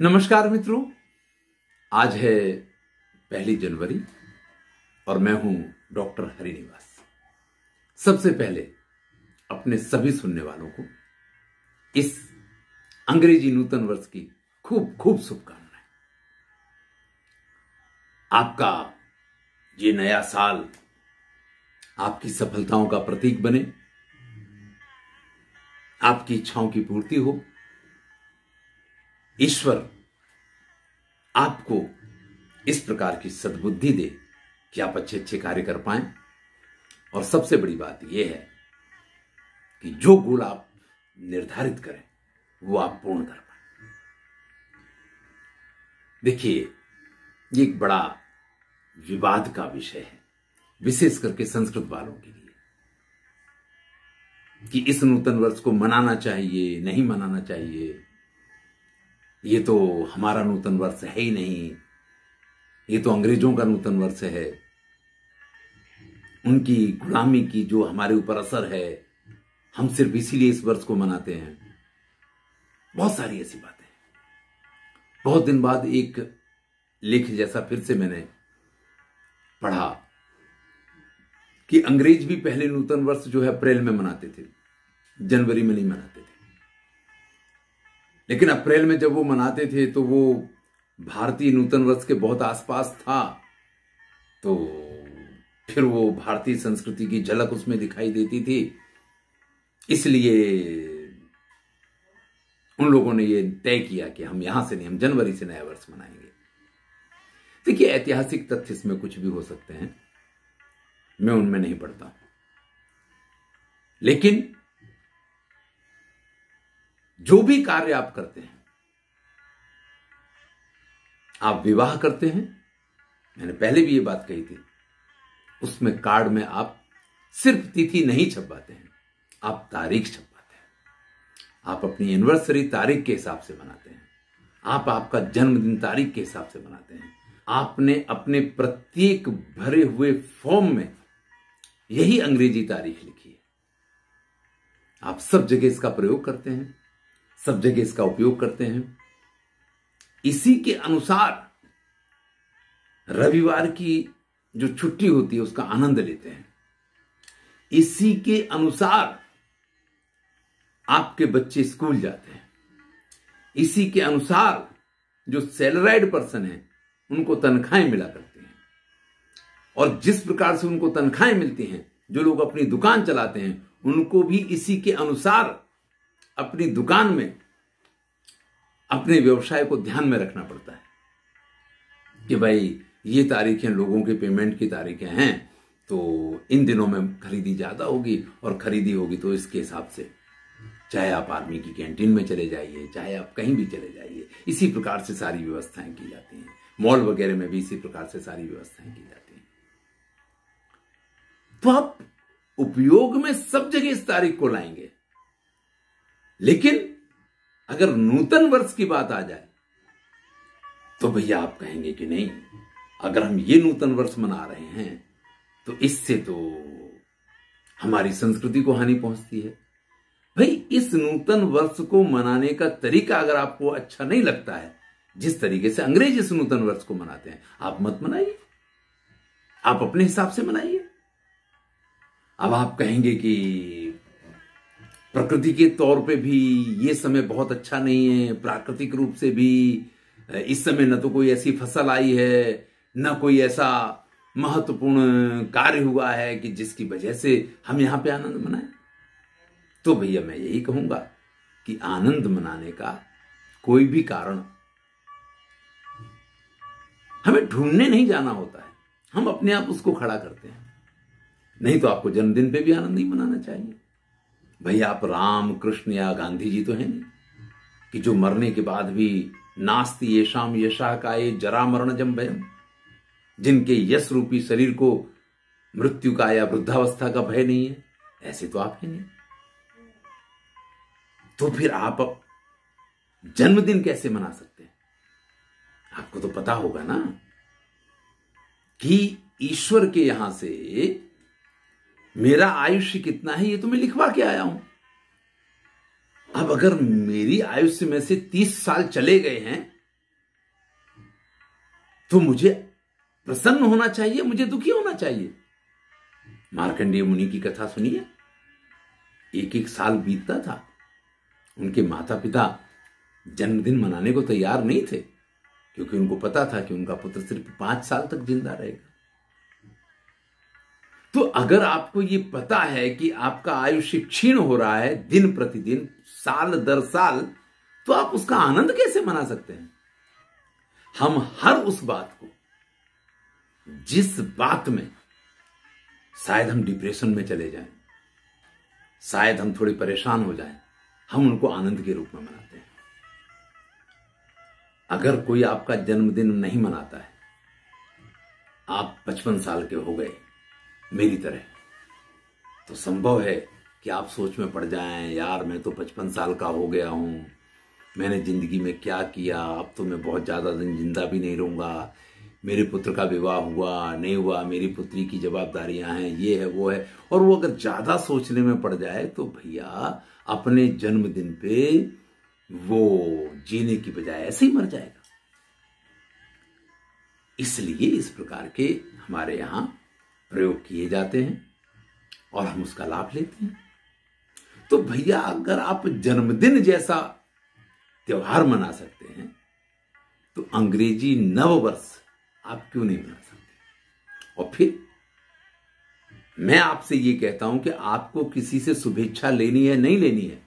नमस्कार मित्रों। आज है पहली जनवरी और मैं हूँ डॉक्टर हरिनिवास। सबसे पहले अपने सभी सुनने वालों को इस अंग्रेज़ी नूतन वर्ष की खूब खूब शुभकामनाएँ। आपका ये नया साल आपकी सफलताओं का प्रतीक बने, आपकी इच्छाओं की पूर्ति हो ईश्वर आपको इस प्रकार की सद्बुद्धि दे कि आप अच्छे अच्छे कार्य कर पाए। और सबसे बड़ी बात यह है कि जो गोल आप निर्धारित करें, वो आप पूर्ण कर पाए। देखिए, ये एक बड़ा विवाद का विषय है, विशेष करके संस्कृत वालों के लिए, कि इस नूतन वर्ष को मनाना चाहिए, नहीं मनाना चाहिए। ये तो हमारा नूतन वर्ष है ही नहीं। ये तो अंग्रेज़ों का नूतन वर्ष है। उनकी गुलामी की जो हमारे ऊपर असर है, हम सिर्फ़ इसीलिए इस वर्ष को मनाते हैं। बहुत सारी ऐसी बातें। बहुत दिन बाद एक लेख जैसा फिर से मैंने पढ़ा कि अंग्रेज़ भी पहले नूतन वर्ष जो है अप्रैल में मनाते थे, जनवरी में नहीं मनाते थे। लेकिन अप्रैल में जब वो मनाते थे तो वो भारतीय नूतन वर्ष के बहुत आसपास था। तो फिर वो भारतीय संस्कृति की झलक उसमें दिखाई देती थी। इसलिए उन लोगों ने ये तय किया कि हम यहाँ से नहीं, हम जनवरी से नया वर्ष मनाएँगे। देखिए, ऐतिहासिक तथ्य इसमें कुछ भी हो सकते हैं। मैं उनमें नहीं पढ़ता लेकिन जो भी कार्य आप करते हैं, आप विवाह करते हैं, मैंने पहले भी ये बात कही थी, उसमें कार्ड में आप सिर्फ़ तिथि नहीं छपवाते हैं, आप तारीख छपवाते हैं। आप अपनी एनिवर्सरी तारीख के हिसाब से मनाते हैं, आप आपका जन्मदिन तारीख के हिसाब से मनाते हैं। आपने अपने प्रत्येक भरे हुए फॉर्म में यही अंग्रेज़ी तारीख लिखी है। आप सब जगह इसका प्रयोग करते हैं। सब जगह इसका उपयोग करते हैं। इसी के अनुसार रविवार की जो छुट्टी होती है, उसका आनंद लेते हैं। इसी के अनुसार आपके बच्चे स्कूल जाते हैं। इसी के अनुसार जो सैलराइड पर्सन है, उनको तनख्वाहें मिला करती हैं। और जिस प्रकार से उनको तनख्वाहें मिलती हैं, जो लोग अपनी दुकान चलाते हैं, उनको भी इसी के अनुसार अपनी दुकान में अपने व्यवसाय को ध्यान में रखना पड़ता है कि भाई, ये तारीखें लोगों के पेमेंट की तारीखें हैं तो इन दिनों में खरीदी ज़्यादा होगी और खरीदी होगी तो इसके हिसाब से चाहे आप आर्मी की कैंटीन में चले जाइए, चाहे आप कहीं भी चले जाइए, इसी प्रकार से सारी व्यवस्थाएँ की जाती हैं। मॉल वगैरह में भी इसी प्रकार से सारी व्यवस्थाएँ की जाती हैं। तो आप उपयोग में सब जगह इस तारीख को लाएँगे। लेकिन अगर नूतन वर्ष की बात आ जाए तो भैया आप कहेंगे कि नहीं, अगर हम ये नूतन वर्ष मना रहे हैं तो इससे तो हमारी संस्कृति को हानि पहुँचती है। भाई, इस नूतन वर्ष को मनाने का तरीका अगर आपको अच्छा नहीं लगता है, जिस तरीके से अंग्रेज़ इस नूतन वर्ष को मनाते हैं, आप मत मनाइए। आप अपने हिसाब से मनाइए। अब आप कहेंगे कि प्रकृति के तौर पे भी ये समय बहुत अच्छा नहीं है। प्राकृतिक रूप से भी इस समय न तो कोई ऐसी फ़सल आई है, न कोई ऐसा महत्वपूर्ण कार्य हुआ है कि जिसकी वजह से हम यहाँ पे आनंद मनाएँ। तो भैया, मैं यही कहूँगा कि आनंद मनाने का कोई भी कारण हमें ढूँढने नहीं जाना होता है। हम अपने आप उसको खड़ा करते हैं। नहीं तो आपको जन्मदिन पे भी आनंद ही मनाना चाहिए। भैया आप राम, कृष्ण या गांधी जी तो हैं नहीं? कि जो मरने के बाद भी नास्ती ये शाम यशा का ये जरा मरण जम भयम? जिनके यश रूपी शरीर को मृत्यु का या वृद्धावस्था का भय नहीं है, ऐसे तो आप हैं नहीं? तो फिर आप जन्मदिन कैसे मना सकते हैं? आपको तो पता होगा ना कि ईश्वर के यहाँ से मेरा आयुष्य कितना है, ये तो मैं लिखवा के आया हूँ। अब अगर मेरी आयुष्य में से तीस साल चले गए हैं तो मुझे प्रसन्न होना चाहिए, मुझे दुखी होना चाहिए। मार्कंडेय मुनि की कथा सुनिए। एक एक साल बीतता था। उनके माता पिता जन्मदिन मनाने को तैयार नहीं थे, क्योंकि उनको पता था कि उनका पुत्र सिर्फ़ पाँच साल तक ज़िंदा रहेगा। तो अगर आपको ये पता है कि आपका आयुष्य क्षीण हो रहा है दिन प्रतिदिन साल दर साल तो आप उसका आनंद कैसे मना सकते हैं? हम हर उस बात को जिस बात में शायद हम डिप्रेशन में चले जाएँ, शायद हम थोड़े परेशान हो जाएँ, हम उनको आनंद के रूप में मनाते हैं। अगर कोई आपका जन्मदिन नहीं मनाता है आप पचपन साल के हो गए मेरी तरह। तो संभव है कि आप सोच में पड़ जाएँ, यार मैं तो पचपन साल का हो गया हूँ। मैंने ज़िंदगी में क्या किया? अब तो मैं बहुत ज़्यादा दिन ज़िंदा भी नहीं रहूँगा। मेरे पुत्र का विवाह हुआ, नहीं हुआ, मेरी पुत्री की जवाबदारियाँ हैं, ये है, वो है। और वो अगर ज़्यादा सोचने में पड़ जाए तो भैया, अपने जन्मदिन पे वो जीने की बजाय ऐसे ही मर जाएगा। इसलिए इस प्रकार के हमारे यहाँ प्रयोग किए जाते हैं और हम उसका लाभ लेते हैं। तो भैया, अगर आप जन्मदिन जैसा त्यौहार मना सकते हैं तो अंग्रेज़ी नव वर्ष आप क्यों नहीं मना सकते? और फिर मैं आपसे ये कहता हूँ कि आपको किसी से शुभेच्छा लेनी है, नहीं लेनी है,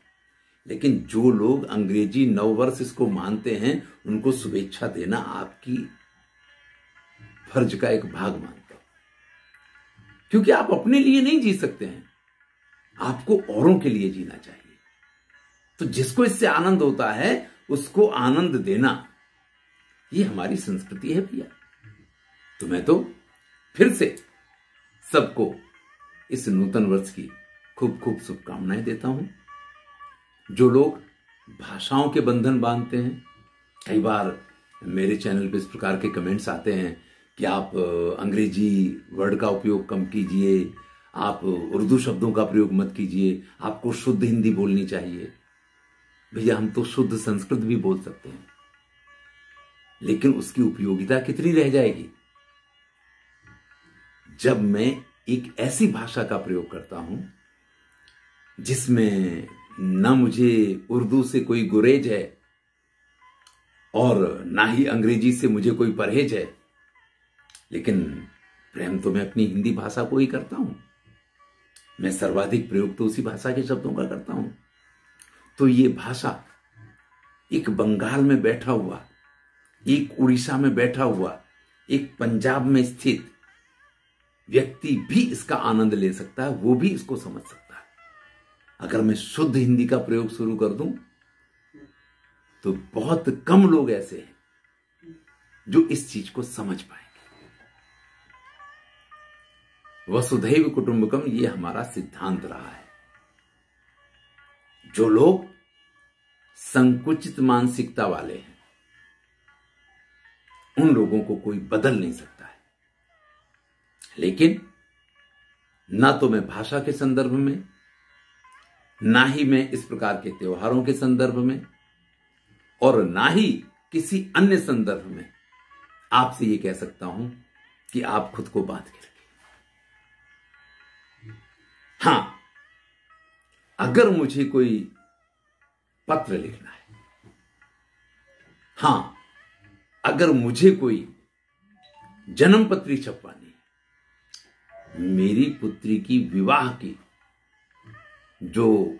लेकिन जो लोग अंग्रेज़ी नववर्ष इसको मानते हैं, उनको शुभेच्छा देना आपकी फ़र्ज़ का एक भाग मानता क्योंकि आप अपने लिए नहीं जी सकते हैं। आपको औरों के लिए जीना चाहिए। तो जिसको इससे आनंद होता है, उसको आनंद देना। ये हमारी संस्कृति है भैया। तो मैं तो फिर से सबको इस नूतन वर्ष की खूब खूब शुभकामनाएँ देता हूँ। जो लोग भाषाओं के बंधन बांधते हैं, कई बार मेरे चैनल पे इस प्रकार के कमेंट्स आते हैं कि आप अंग्रेज़ी वर्ड का उपयोग कम कीजिए? आप उर्दू शब्दों का प्रयोग मत कीजिए। आपको शुद्ध हिंदी बोलनी चाहिए। भैया, हम तो शुद्ध संस्कृत भी बोल सकते हैं। लेकिन उसकी उपयोगिता कितनी रह जाएगी? जब मैं एक ऐसी भाषा का प्रयोग करता हूँ, जिसमें ना मुझे उर्दू से कोई गुरेज है, और ना ही अंग्रेज़ी से मुझे कोई परहेज है लेकिन प्रेम तो मैं अपनी हिंदी भाषा को ही करता हूँ। मैं सर्वाधिक प्रयोग तो उसी भाषा के शब्दों का करता हूँ। तो ये भाषा एक बंगाल में बैठा हुआ, एक उड़ीसा में बैठा हुआ, एक पंजाब में स्थित व्यक्ति भी इसका आनंद ले सकता है, वो भी इसको समझ सकता है। अगर मैं शुद्ध हिंदी का प्रयोग शुरू कर दूँ तो बहुत कम लोग ऐसे हैं जो इस चीज़ को समझ पाएँगे वसुधैव कुटुंबकम ये हमारा सिद्धांत रहा है। जो लोग संकुचित मानसिकता वाले हैं, उन लोगों को कोई बदल नहीं सकता है। लेकिन ना तो मैं भाषा के संदर्भ में, ना ही मैं इस प्रकार के त्योहारों के संदर्भ में, और ना ही किसी अन्य संदर्भ में, आपसे यह कह सकता हूँ कि आप खुद को बाँध के रखिए हाँ, अगर मुझे कोई पत्र लिखना है, हाँ, अगर मुझे कोई जन्म पत्री छपवानी है, मेरी पुत्री की विवाह की, जो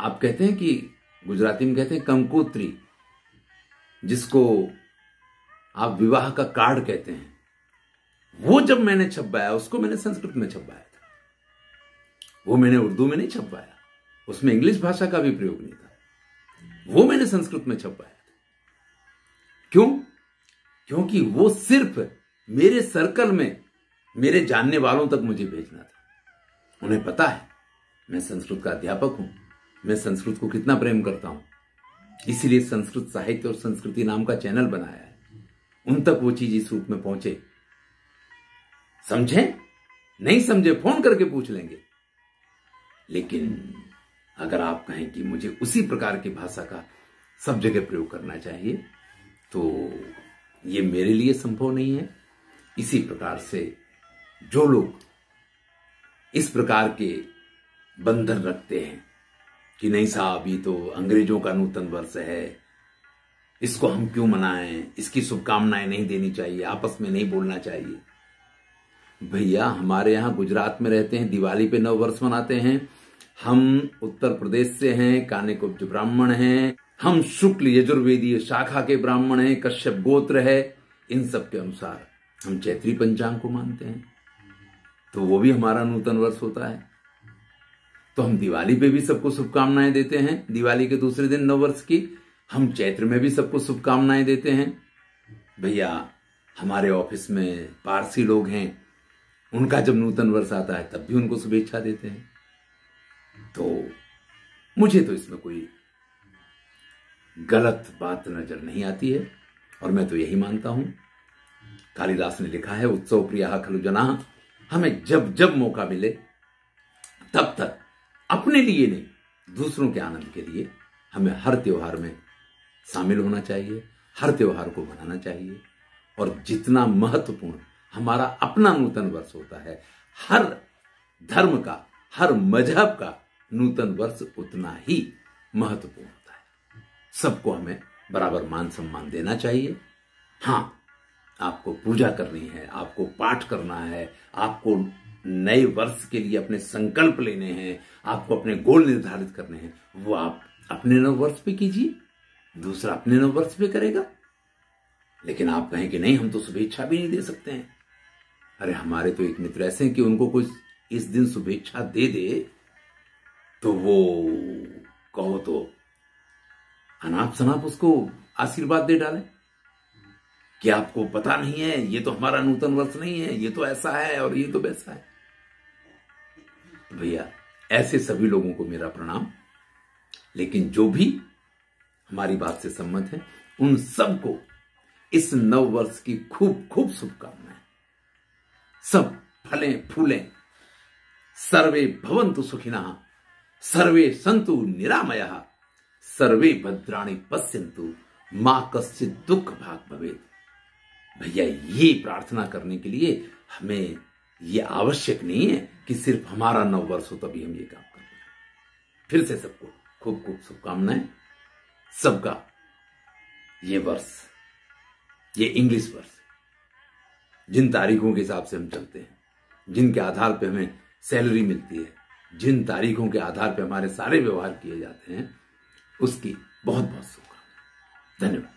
आप कहते हैं कि गुजराती में कहते हैं कंकोत्री, जिसको आप विवाह का कार्ड कहते हैं, वो जब मैंने छपवाया, उसको मैंने संस्कृत में छपवाया वो मैंने उर्दू में नहीं छपवाया। उसमें इंग्लिश भाषा का भी प्रयोग नहीं था। वो मैंने संस्कृत में छपवाया क्यों? क्योंकि वो सिर्फ़ मेरे सर्कल में मेरे जानने वालों तक मुझे भेजना था। उन्हें पता है, मैं संस्कृत का अध्यापक हूँ, मैं संस्कृत को कितना प्रेम करता हूँ। इसीलिए संस्कृत साहित्य और संस्कृति नाम का चैनल बनाया है। उन तक वो चीज़ इस रूप में पहुँचे। समझे? नहीं समझे? फ़ोन करके पूछ लेंगे। लेकिन अगर आप कहें कि मुझे उसी प्रकार की भाषा का सब जगह प्रयोग करना चाहिए तो ये मेरे लिए संभव नहीं है। इसी प्रकार से जो लोग इस प्रकार के बंधन रखते हैं कि नहीं साहब, ये तो अंग्रेज़ों का नूतन वर्ष है, इसको हम क्यों मनाएँ? इसकी शुभकामनाएँ नहीं देनी चाहिए, आपस में नहीं बोलना चाहिए। भैया, हमारे यहाँ गुजरात में रहते हैं, दिवाली पे नव वर्ष मनाते हैं। हम उत्तर प्रदेश से हैं कानिकुब्ज ब्राह्मण हैं। हम शुक्ल यजुर्वेदीय शाखा के ब्राह्मण हैं, कश्यप गोत्र है, इन सब के अनुसार हम चैत्री पंचांग को मानते हैं। तो वो भी हमारा नूतन वर्ष होता है। तो हम दिवाली पे भी सबको शुभकामनाएँ देते हैं। दिवाली के दूसरे दिन नव वर्ष की हम चैत्र में भी सबको शुभकामनाएँ देते हैं। भैया, हमारे ऑफ़िस में पारसी लोग हैं। उनका जब नूतन वर्ष आता है, तब भी उनको शुभेच्छा देते हैं। तो मुझे तो इसमें कोई गलत बात नज़र नहीं आती है, और मैं तो यही मानता हूँ। कालिदास ने लिखा है, उत्सव प्रिया खलु जना, हमें जब जब मौका मिले, तब तक अपने लिए नहीं, दूसरों के आनंद के लिए हमें हर त्योहार में शामिल होना चाहिए, हर त्योहार को मनाना चाहिए, और जितना महत्वपूर्ण हमारा अपना नूतन वर्ष होता है। हर धर्म का, हर मज़हब का नूतन वर्ष उतना ही महत्वपूर्ण होता है। सबको हमें बराबर मान सम्मान देना चाहिए। हाँ आपको पूजा करनी है, आपको पाठ करना है, आपको नए वर्ष के लिए अपने संकल्प लेने हैं, आपको अपने गोल निर्धारित करने हैं, वो आप अपने नव वर्ष पे कीजिए, दूसरा अपने नव वर्ष पे करेगा। लेकिन आप कहें कि नहीं, हम तो शुभेच्छा भी नहीं दे सकते हैं। अरे हमारे तो एक मित्र ऐसे हैं कि उनको कुछ इस दिन शुभेच्छा दे दे तो वो कहो तो अनाप शनाप उसको आशीर्वाद दे डाले। कि आपको पता नहीं है, ये तो हमारा नूतन वर्ष नहीं है, ये तो ऐसा है और ये तो वैसा है। भैया, ऐसे सभी लोगों को मेरा प्रणाम। लेकिन जो भी हमारी बात से सम्मत है, उन सबको इस नव वर्ष की खूब खूब शुभकामनाएँ। सब फले फूले। सर्वे भवंतु सुखिना, सर्वे संतु निरामय, सर्वे भद्राणी पश्यंतु माँ कश्चित दुख भाग भवेद भैया ये प्रार्थना करने के लिए हमें ये आवश्यक नहीं है कि सिर्फ़ हमारा नव वर्ष हो तभी हम ये काम कर पाए फिर से सबको खूब खूब शुभकामनाएँ। सबका ये वर्ष, ये इंग्लिश वर्ष जिन तारीखों के हिसाब से हम चलते हैं, जिनके आधार पर हमें सैलरी मिलती है, जिन तारीखों के आधार पर हमारे सारे व्यवहार किए जाते हैं, उसकी बहुत बहुत शुभकामनाएँ। धन्यवाद।